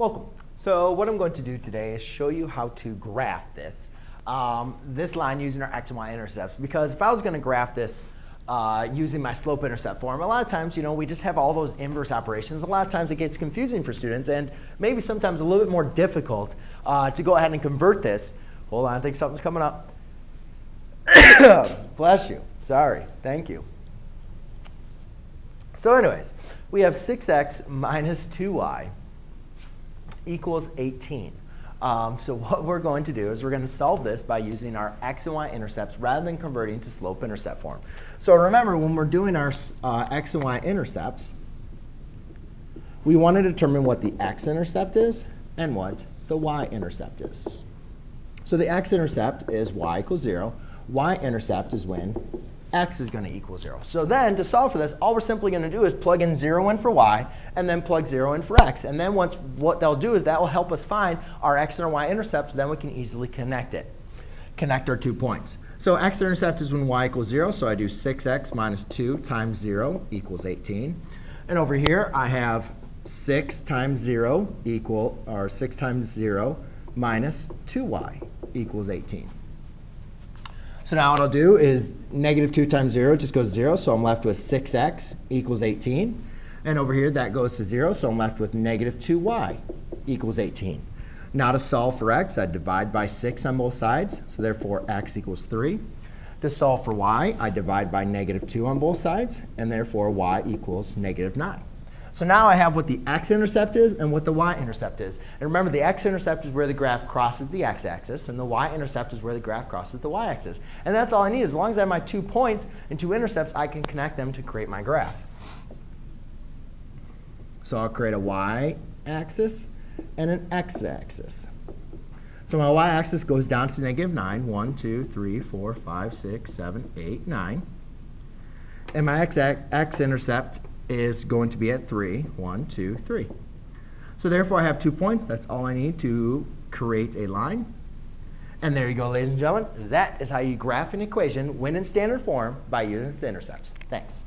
Welcome. So what I'm going to do today is show you how to graph this, um, this line using our x and y intercepts. Because if I was going to graph this uh, using my slope intercept form, a lot of times, you know, we just have all those inverse operations. A lot of times it gets confusing for students and maybe sometimes a little bit more difficult uh, to go ahead and convert this. Hold on, I think something's coming up. Bless you. Sorry. Thank you. So anyways, we have 6x minus 2y equals 18. Um, so what we're going to do is we're going to solve this by using our x and y intercepts rather than converting to slope intercept form. So remember, when we're doing our uh, x and y intercepts, we want to determine what the x-intercept is and what the y-intercept is. So the x-intercept is y equals 0. Y-intercept is when x is going to equal 0. So then to solve for this, all we're simply going to do is plug in 0 in for y and then plug 0 in for x. And then once what they'll do is that will help us find our x and our y intercepts. Then we can easily connect it, connect our two points. So x-intercept is when y equals 0. So I do 6x minus 2 times 0 equals 18. And over here I have 6 times 0 equal, or 6 times 0 minus 2y equals 18. So now what I'll do is negative 2 times 0 just goes to 0, so I'm left with 6x equals 18. And over here, that goes to 0, so I'm left with negative 2y equals 18. Now to solve for x, I divide by 6 on both sides, so therefore x equals 3. To solve for y, I divide by negative 2 on both sides, and therefore y equals negative 9. So now I have what the x-intercept is and what the y-intercept is. And remember, the x-intercept is where the graph crosses the x-axis, and the y-intercept is where the graph crosses the y-axis. And that's all I need. As long as I have my two points and two intercepts, I can connect them to create my graph. So I'll create a y-axis and an x-axis. So my y-axis goes down to negative 9. 1, 2, 3, 4, 5, 6, 7, 8, 9. And my x-intercept is going to be at 3. 1, 2, 3. So therefore, I have two points. That's all I need to create a line. And there you go, ladies and gentlemen. That is how you graph an equation when in standard form by using its intercepts. Thanks.